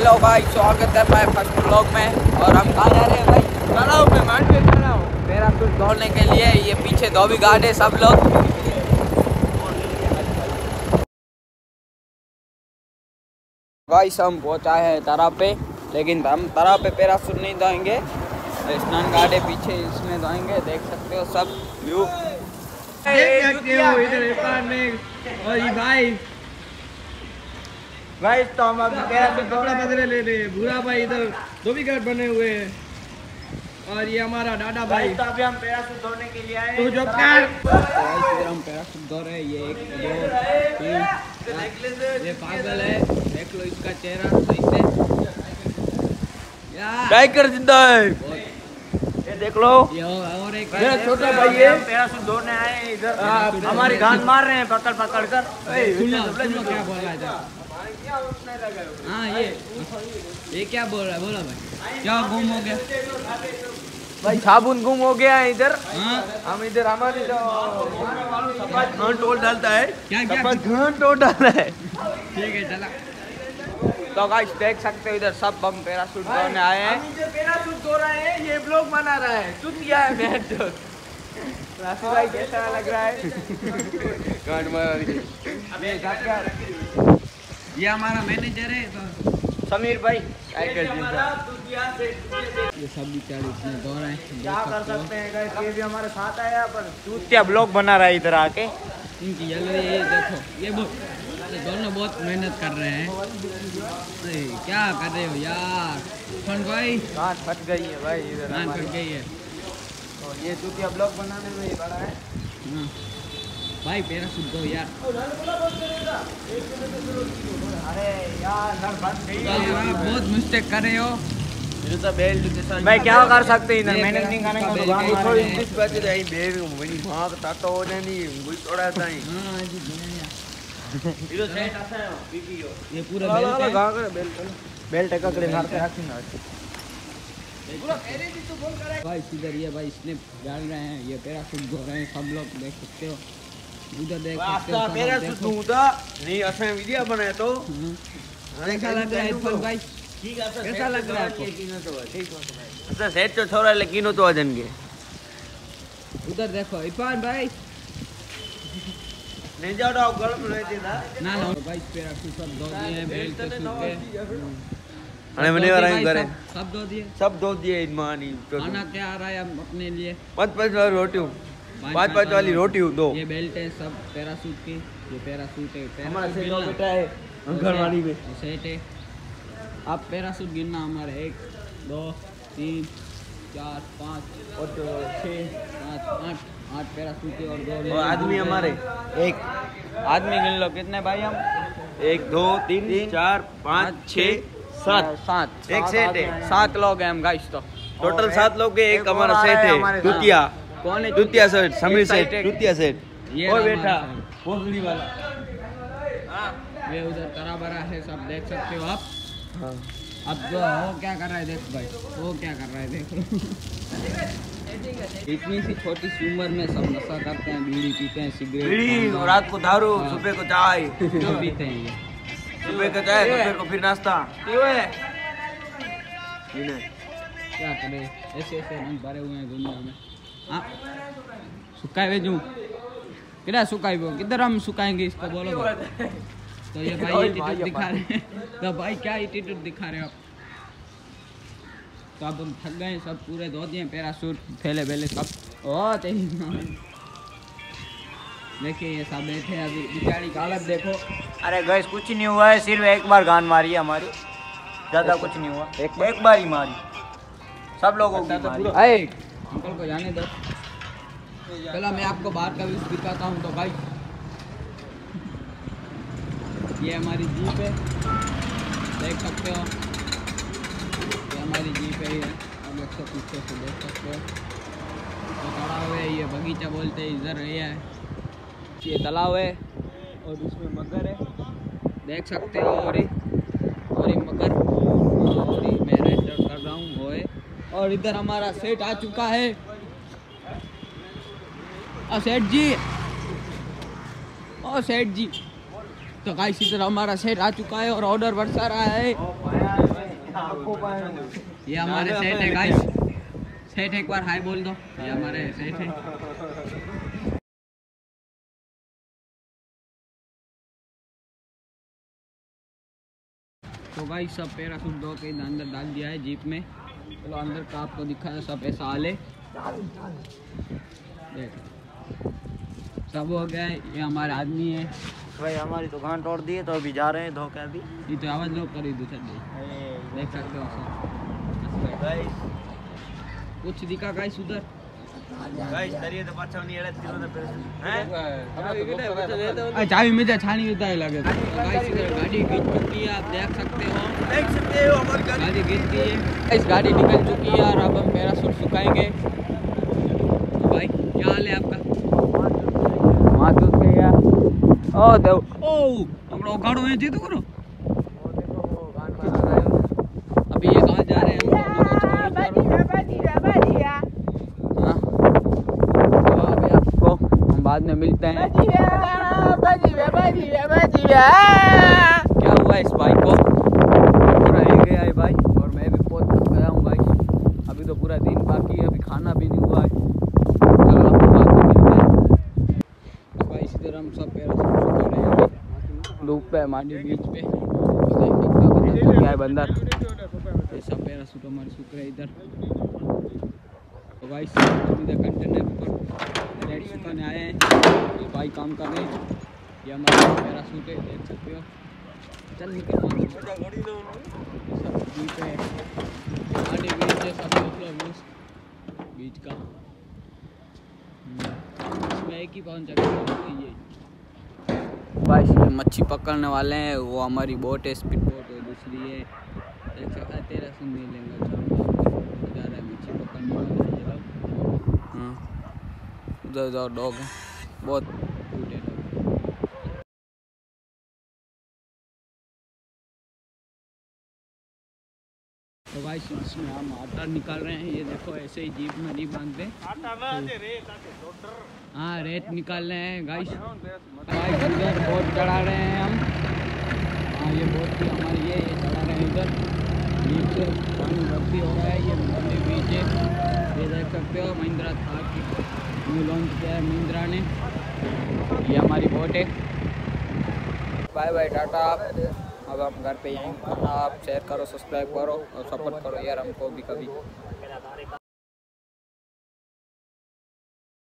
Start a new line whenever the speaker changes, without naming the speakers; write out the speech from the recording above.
Hello भाई स्वागत है मैं फ़र्स्ट ब्लॉग में। और हम कहाँ जा रहे हैं भाई?
तालाब में मान पे खड़ा हूँ।
मेरा कुछ दौड़ने के लिए ये पीछे धोबी घाट है सब लोग। भाई हम पहुँचा है तारा पे लेकिन हम तारा पे पैरासूट नहीं धोएँगे स्नान घाट है पीछे इसमें धोएँगे देख सकते हो सब। व्यू
देख सकते हो इधर ने और ये भाई भाई तो हम अब कपड़ा बदले ले रहे हैं भूरा भाई इधर धोबी घाट बने हुए हैं। और ये हमारा डाडा भाई
तो अभी हम पैरासूट धोने के लिए आए
तू जो कर
इधर हम पैरासूट धो रहे हैं। ये एक दो तीन ये पागल है। देख लो इसका चेहरा सही से यार
टाइगर ज़िंदा है
ये देख लो।
और एक
मेरा छोटा भाई है।
पैरासूट धोने आए हैं इधर। हमारी गान मार रहे हैं पकड़ पकड़ कर
सुनो सुनो क्या बोल रहा है। हाँ ये। ये क्या बोल रहा है? बोलो भाई। क्या गुम हो गया?
भाई साबुन गुम हो गया है इधर।
हाँ?
हम इधर हमारी जो घान टोल डालता है।
क्या क्या?
घान टोल डाला है।
ठीक है चला। तो गाइस देख सकते हो इधर सब हम पैरासूट धोने आए हैं।
हम इधर पैरासूट धो रहे हैं ये ब्लॉग बना रहा है। सुन गया है मैं तो। राशि भाई कैसा लग रहा है?
ये हमारा मैनेजर है तो
समीर भाई
ये सब बेचारे इसमें धो हैं।
क्या कर
सकते हैं।
ये भी हमारे साथ आया पर चूतिया ब्लॉग बना रहा है इधर आके।
इनकी ये देखो ये बहुत ये दोनों बहुत मेहनत कर रहे हैं। क्या कर रहे हो यार? फन भाई।
गांठ फट गई है भाई इधर
नान फट गई है।
और ये चूतिया ब्लॉग बनाने में ही बड़ा है।
हाँ। भाई पैरासूट दो यार।
अरे यार
तो बहुत मिस्टेक कर रहे हो।
भाई क्या कर सकते हैं इधर?
ये
मेहनत नहीं
बेल-
को मार
थोड़ी
हैं।
इंग्लिश बच रही बेर वही भाग तातो हो नहीं गुल थोड़ा सा ही।
हाँ जी दुनिया ये पूरा
ला, ला, ला,
बेल्ट है।
गा कर बेल
बेल्ट ककड़े मारते रखी ना
भाई इधर ये भाई स्नैप डाल रहे हैं ये पैरासूट धो रहे हैं सब लोग देख सकते हो।
वीडियो बनाए तो।
कैसा लग रहा है भाई कैसा लग रहा है आपको
अच्छा सेट तो थोड़ा लेकिन तो वज़न के
उधर देखो इरफान भाई।
नहीं जाओ डाउ गलत रहते
ना ना भाई पैरासूट सब धो दिए बेल्ट के सूट के
अरे
सब
मैंने वाला ही करे
सब- धो दिए।
सब दो दिए मानी
खाना क्या आ रहा है अपने लिए?
पाँच पाँच वाली रोटी हूँ।
पाँच
पाँच वाली रोटी दो।
ये बेल्ट है सब पैरासूट की ये पैरासूट है
हमारा सेट हो बेटा है अंगनवाड़ी में।
सेट है। आप पैरासूट गिनना हमारे एक दो तीन चार पाँच
और तो
छः सात आठ आठ पैरासूट है और दो
और आदमी हमारे एक। आदमी गिन लो कितने भाई हम? एक दो तीन, चार पाँच छः सात।
सात
एक सेट है।
सात लोग हैं हम गाइस तो।
टोटल सात लोग के एक हमारा सेट
है
है दुतिया।
कौन है?
दुतिया सेट समीर
एक
सेट
साइड एक-
दुतिया सेट
ये
और
रहा
बैठा भोसड़ी वाला।
सेट। ये उधर तरा बरा है सब देख सकते हो आप।
हाँ।
अब जो वो क्या कर रहा है देख भाई वो क्या कर रहा है देख। इतनी सी छोटी सी उम्र में सब नशा करते हैं बीड़ी पीते हैं सिगरेट
बीड़ी रात को दारू
हाँ।
सुबह को चाय।
जो पीते हैं ये।
सुबह को चाय दोपहर को फिर नाश्ता।
क्या करे? ऐसे ऐसे रंग भरे हुए हैं दुनिया में। हाँ सुखाए भेजूँ किधर सुखाई वो किधर हम सुखाएँगे इसको? बोलो भाई। तो ये भाई एटीट्यूड दिखा रहे हैं। तो भाई क्या एटीट्यूड दिखा रहे हो आप? तो अब हम थक गए सब पूरे धो दिए पैरासूट थैले वेले सब। ओ तेरी देखिए ये सब बैठे अभी। बिचारी की हालत देखो।
अरे गैस कुछ नहीं हुआ है सिर्फ़ एक बार गान मारी है हमारी। ज़्यादा कुछ नहीं हुआ। एक, एक बार ही मारी। सब लोगों की मारी।
अरे अंकल को जाने दो। चलो, मैं आपको बाहर का व्यू दिखाता हूँ तो भाई ये हमारी जीप है। देख सकते हो। ये हमारी जीप है ये। अब देखो पीछे से देख सकते हो। तो तालाब है, ये बगीचा बोलते हैं, इधर ये है। ये तालाब है और उसमें मगर है। देख सकते हो, और ये और ये मगर। और ये मैं रेस्टर कर रहा हूँ वो है और इधर हमारा सेट आ चुका है। और सेठ जी। और सेठ जी। तो गाइस इधर हमारा सेट आ चुका है और ऑर्डर बरसा रहा है। ये हमारे सेठ है गाइस सेठ एक बार हाय बोल दो। ये हमारे सेठ है। तो भाई सब पैरासूट दो के अंदर डाल दिया है जीप में। चलो अंदर का आपको दिखाया सब ऐसा आले है देख। सब हो गया है ये हमारे आदमी है।
भाई हमारी दुकान तोड़ दी है तो अभी जा रहे हैं धोखा भी
ये तो आवाज़ लोग करी दूसरे देख सकते हो सब। कुछ दिखा गाइस उधर। चाबी छानी होता है लगे गाइस गाड़ी गिर चुकी है आप देख सकते हो
देख सकते हो हमारी गाड़ी
गिर गई है इस गाड़ी निकल चुकी है और अब हम पैरासूट सुखाएँगे तो भाई क्या हाल है आपका गया ओ देव ओ हमरो गाड़ो है जी तो करो अभी ये कहाँ जा रहे हैं हम दोनों को छोड़ कर। हाँ। तो अभी आपको हम बाद में मिलते हैं। क्या हुआ इस भाई को? पूरा हिल गया है भाई, और मैं भी बहुत थक गया हूँ भाई। अभी तो पूरा दिन बाकी है, अभी खाना भी नहीं हुआ है। चलो आपको बाद में मिलते हैं। तो भाई, इसी तरह हम सब अभी लूप पे मांडी बीच पे। तो बंदर ये सब पैरासूट हमारे सूख रहे इधर। तो भाई कंटेनर पर सुखाने आए हैं। भाई काम कर रहे हैं। ये हमारा पैरासूट है, देख सकते हो। चल निकल। सब बीच है। आगे बीच है सब देख लो बीच का। इसमें एक ही पहुँच जाएगा, ये भाई मच्छी पकड़ने वाले हैं। वो हमारी बोट है स्पीड बोट है, दूसरी है देख सकते हैं तेरह सुन नहीं लेंगे जा रहा है, मच्छी पकड़ने वाले हैं। हाँ। उधर उधर डॉग है। बहुत है। तो भाई इसमें हम आटा निकाल रहे हैं। ये देखो ऐसे ही जीप में नहीं बांधते। हाँ रेत निकाल रहे हैं गाइस गाइस इधर बोट चढ़ा रहे हैं हम। हाँ ये बहुत भी हमारी ये ये चढ़ा रहे हैं इधर। बीच पानी भर्ती हो रहा है। ये मंदिर बीच है। ये देख सकते हो महिंद्रा थार की न्यू लॉन्च किया है महिंद्रा ने ये हमारी बोट है। Bye bye tata. अब हम घर पे खाना आप शेयर करो सब्सक्राइब करो और सपोर्ट करो यार हमको भी कभी।